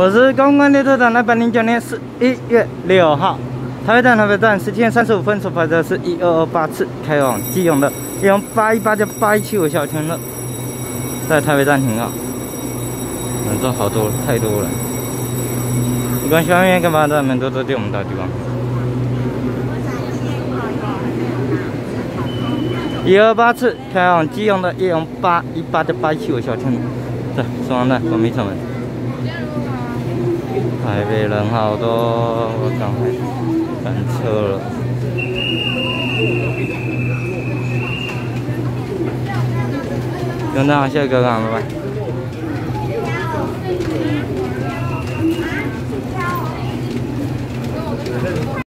我是公关列车长二百零九年十一月六号，台北站台北站十七点三十五分出发的是一二二八次开往基隆的一零八一八加八一七五小天乐，在台北站停啊，人都好多太多了，你关系，外面干嘛的？门都都对我们打地方。一二八次开往基隆的一零八一八的八一七五小天乐，在双黄蛋，我没成本。台北人好多，我刚才赶车了。永登好，谢谢哥哥，拜拜。